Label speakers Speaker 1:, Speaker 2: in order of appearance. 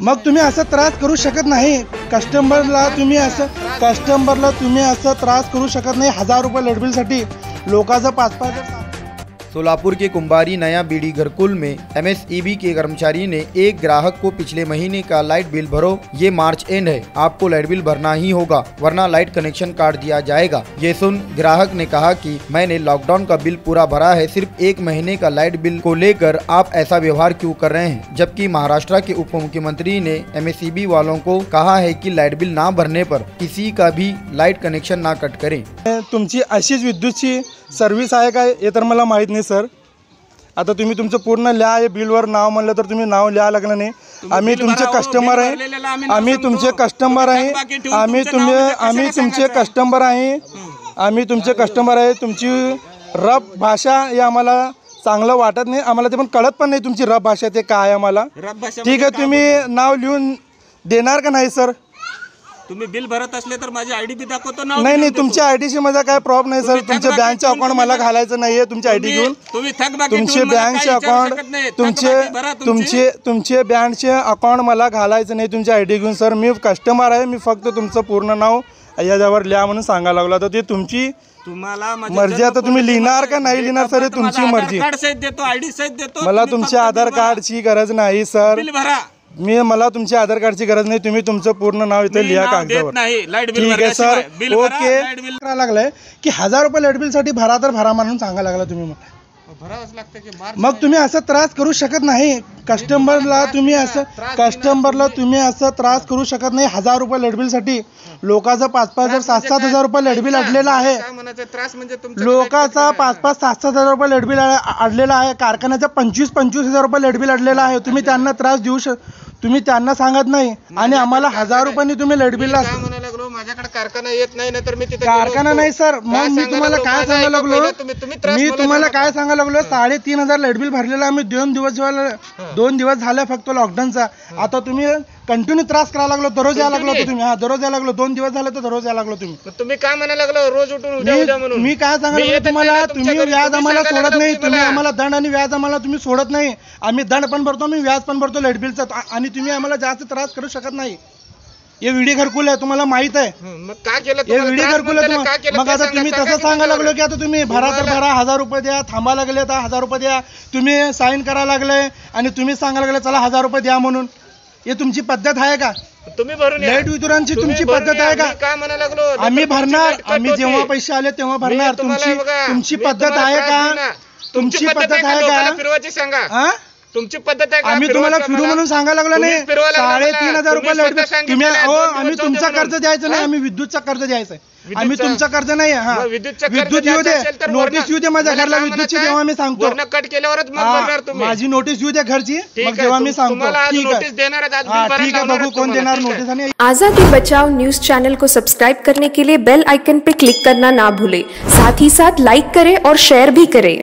Speaker 1: मग तुम्ही असं त्रास करू शकत नाही. कस्टमरला तुम्ही असं कस्टमरला तुम्ही असं त्रास करू शकत नाही हजार रुपये लडबिलसाठी लोकांचं पाच पाच हजार
Speaker 2: सोलापुर के कुंबारी नया बीड़ी घरकुल में एमएसईबी के कर्मचारी ने एक ग्राहक को पिछले महीने का लाइट बिल भरो। ये मार्च एंड है। आपको लाइट बिल भरना ही होगा, वरना लाइट कनेक्शन काट दिया जाएगा। ये सुन ग्राहक ने कहा कि मैंने लॉकडाउन का बिल पूरा भरा है, सिर्फ़ एक महीने का लाइट बिल को लेकर आप ऐसा व्यवहार क्यों कर रहे हैं? जबकि महाराष्ट्र के उप मुख्यमंत्री ने एमएसईबी वालों को कहा है कि लाइट बिल ना भरने पर किसी का भी लाइट कनेक्शन ना कट करें।
Speaker 1: तुमची अशीच विद्युतची सर्व्हिस आहे काय हे तर मला माहीत नाही सर. आता तुम्ही तुमचं पूर्ण लिहा हे बिलवर नाव म्हणलं तर तुम्ही नाव लिहा लागलं नाही. आम्ही तुमचे कस्टमर आहे.
Speaker 3: आम्ही.
Speaker 1: तुमचे कस्टमर आहे. आम्ही तुम्ही आम्ही तुमचे? कस्टमर आहे. आम्ही तुमचे कस्टमर आहे. तुमची रब भाषा हे आम्हाला चांगलं वाटत नाही. आम्हाला ते पण कळत पण नाही तुमची रब भाषा ते काय आहे आम्हाला. ठीक आहे तुम्ही नाव लिहून देणार का नाही सर?
Speaker 3: तुम्ही बिल भरत असले तर माझी आयडी बी दाखवतो नाव
Speaker 1: नाही नाही. तुमच्या आयडीशी माझा काय प्रॉब्लेम नाही सर
Speaker 3: तुम्ही
Speaker 1: तुमच्या
Speaker 3: थकबाकी
Speaker 1: बँकचे अकाउंट मला
Speaker 3: तुम्ही-
Speaker 1: घालायचं नाहीये तुमच्या आयडी घेऊन
Speaker 3: तुम्ही थकबाकी
Speaker 1: तुमचे
Speaker 3: ठेवून मला
Speaker 1: बँकचे
Speaker 3: विचारू
Speaker 1: अकाउंट
Speaker 3: शकत नाही.
Speaker 1: तुमचे
Speaker 3: थकबाकी भरा तुमची.
Speaker 1: तुमचे तुमचे बँकचे अकाउंट मला घालायचं नाही तुमच्या आय डी घेऊन सर मी कस्टमर आहे मी फक्त तुमचं पूर्ण नाव याच्यावर लिहा म्हणून सांगायला लागलो तर ते तुमची
Speaker 3: तुम्हाला
Speaker 1: मर्जी
Speaker 3: जन्म
Speaker 1: आता तुम्ही लिहिणार का नाही लिहिणार सर हे तुमची
Speaker 3: माझं
Speaker 1: मर्जी.
Speaker 3: आधार कार्ड सहित देतो आयडी सहित देतो
Speaker 1: मला
Speaker 3: तुम्ही
Speaker 1: तुमच्या
Speaker 3: फक्त
Speaker 1: आधार
Speaker 3: बिल भरा.
Speaker 1: कार्डची गरज नाही सर
Speaker 3: बिल भरा
Speaker 1: मी मला तुमच्या आधार कार्डची गरज नाही तुम्ही तुमचं पूर्ण नाव इथे लिहा कागदावर.
Speaker 3: नाही लाइट बिल
Speaker 1: ठीक आहे सर.
Speaker 3: भरल्याशिवाय. बिल भरा,
Speaker 1: ओके.
Speaker 3: लाइट बिल
Speaker 1: करायला लागलंय की हजार रुपये लाइट बिलसाठी भरा तर भरा म्हणून सांगायला लागला तुम्ही मला.
Speaker 3: भरावंच लागतं की मार्च
Speaker 1: मग तुम्ही असं त्रास करू शकत नाही. कस्टमरला तुम्ही असं कस्टमरला तुम्ही. असं त्रास करू शकत नाही. हजार रुपये लाइट बिलसाठी लोकांचं पाच पाच हजार सात सात हजार रुपये लाइट बिल अडलेलं आहे.
Speaker 3: काय म्हणायचं? त्रास म्हणजे तुमचं
Speaker 1: लोकांचा पाच पाच सात सात हजार रुपये लाइट बिल अडलेला आहे. कारखान्याचा पंचवीस पंचवीस हजार रुपये लाइट बिल अडलेला आहे. तुम्ही त्यांना त्रास देऊ शक तुम्ही त्यांना सांगत नाही आणि आम्हाला हजार रुपयांनी तुम्ही लाइट बिल
Speaker 3: काय म्हणायला लागलो? माझ्याकडे कारखाना येत नाही ना तर मी तिथे
Speaker 1: कारखाना. नाही सर. मग मी तुम्हाला? काय सांगायला लागलो? मी तुम्हाला. काय सांगायला लागलो? साडेतीन हजार लाइट बिल भरलेलं आम्ही दोन दिवस दोन दिवस झाले फक्त लॉकडाऊनचा आता तुम्ही कंटिन्यू त्रास करायला लागलो दररोज यायला लागलो होतो तुम्ही. हा दररोज यायला लागलो. दोन दिवस झाले तर दररोज यायला लागलो तुम्ही.
Speaker 3: मग तुम्ही काय म्हणायला लागलो? रोज उठून उद्या उद्या
Speaker 1: मी
Speaker 3: म्हणून.
Speaker 1: मी काय
Speaker 3: मी
Speaker 1: सांगायला
Speaker 3: येतच
Speaker 1: लागलो
Speaker 3: नाही
Speaker 1: तुम्हाला
Speaker 3: तुमच्या
Speaker 1: तुम्ही
Speaker 3: घरी.
Speaker 1: व्याज
Speaker 3: तुम्ही
Speaker 1: आम्हाला
Speaker 3: सांगायला
Speaker 1: सोडत नाही. तुम्ही. आम्हाला दंड आणि व्याज आम्हाला तुम्ही सोडत नाही. आम्ही दंड पण भरतो आम्ही व्याज पण भरतो लाइट बिलचा आणि तुम्ही आम्हाला जास्त त्रास करू शकत नाही. हे विडी घरकुल आहे तुम्हाला माहीत आहे.
Speaker 3: हं, मग केलं
Speaker 1: हे
Speaker 3: तुम्हाला?
Speaker 1: व्हिडिओ
Speaker 3: त्रास
Speaker 1: घरकुल
Speaker 3: म्हणताना
Speaker 1: आहे
Speaker 3: केलं?
Speaker 1: मग
Speaker 3: ते
Speaker 1: आता
Speaker 3: सांगा.
Speaker 1: तुम्ही
Speaker 3: सांगा
Speaker 1: तसं
Speaker 3: की
Speaker 1: सांगायला. लागलो की आता तुम्ही भरा तर
Speaker 3: तुम्हाला-
Speaker 1: भरा हजार रुपये द्या थांबा लागले आता हजार रुपये द्या. तुम्ही साईन करायला लागले आणि तुम्ही सांगायला लागले चला हजार रुपये द्या म्हणून. हे तुमची पद्धत आहे का?
Speaker 3: तुम्ही भरून या.
Speaker 1: लाइट वितरणाची
Speaker 3: तुम्ही
Speaker 1: तुमची
Speaker 3: भरून
Speaker 1: पद्धत
Speaker 3: या.
Speaker 1: आहे का?
Speaker 3: मी काय म्हणायला लागलो?
Speaker 1: आम्ही
Speaker 3: तुमची
Speaker 1: भरणार.
Speaker 3: लाइट कट
Speaker 1: आम्ही
Speaker 3: होते.
Speaker 1: जेव्हा पैसे आले तेव्हा
Speaker 3: मी
Speaker 1: भरणार.
Speaker 3: तुम्हाला
Speaker 1: तुमची
Speaker 3: बघा,
Speaker 1: तुमची
Speaker 3: मी
Speaker 1: पद्धत
Speaker 3: तुम्हाला
Speaker 1: आहे
Speaker 3: त्रास
Speaker 1: का. तुमची
Speaker 3: पद्धत
Speaker 1: आहे
Speaker 3: लोकांना
Speaker 1: का?
Speaker 3: फिरवायची सांगा.
Speaker 1: हा
Speaker 3: तुमची पद्धत आहे का
Speaker 1: आम्ही तुम्हाला
Speaker 3: फिरवायचं
Speaker 1: फिरू? म्हणून सांगायला लागलो
Speaker 3: तुम्ही
Speaker 1: नाही
Speaker 3: फिरवायला लागला मला.
Speaker 1: साडेतीन हजार रुपये
Speaker 3: तुम्ही
Speaker 1: लाइट
Speaker 3: स्वतः
Speaker 1: बिल तुम्ही अहो
Speaker 3: दोन
Speaker 1: आम्ही
Speaker 3: दे
Speaker 1: तुमचा. कर्ज द्यायचं नाही
Speaker 3: हा?
Speaker 1: आम्ही विद्युतचा कर्ज द्यायचा आहे आम्ही
Speaker 3: विद्युतचा-
Speaker 1: तुमचा कर्ज नाही हा
Speaker 3: मग विद्युतचं कर्ज
Speaker 1: विद्युत येऊ दे
Speaker 3: द्यायचं असेल तर
Speaker 1: नोटीस
Speaker 3: वरनं-
Speaker 1: येऊ दे माझ्या
Speaker 3: मला
Speaker 1: घरला
Speaker 3: काय
Speaker 1: विद्युतची तेव्हा मी
Speaker 3: आहे?
Speaker 1: सांगतो
Speaker 3: वरनं कट केल्यावरच मग
Speaker 1: हा,
Speaker 3: भरणार तुम्ही
Speaker 1: माझी नोटीस येऊ द्या घरची
Speaker 3: ठीक
Speaker 1: मग
Speaker 3: आहे,
Speaker 1: तेव्हा मी
Speaker 3: तुम-
Speaker 1: सांगतो
Speaker 3: तुम्हाला आज
Speaker 1: ठीक
Speaker 3: नोटीस
Speaker 1: आहे
Speaker 3: देणार आहेत, आज बिल
Speaker 1: हा
Speaker 3: भरायला
Speaker 1: ठीक आहे
Speaker 3: लावणार
Speaker 1: बघू
Speaker 3: आहेत
Speaker 1: कोण
Speaker 3: तुम्हाला,
Speaker 1: देणार
Speaker 3: ठीक आहे.
Speaker 1: नोटीस आणि
Speaker 4: आजादी बचाओ न्यूज चैनल को सब्सक्राइब करने के लिए बेल आइकन पर क्लिक करना ना भूलें साथ ही साथ लाइक करें और शेयर भी करें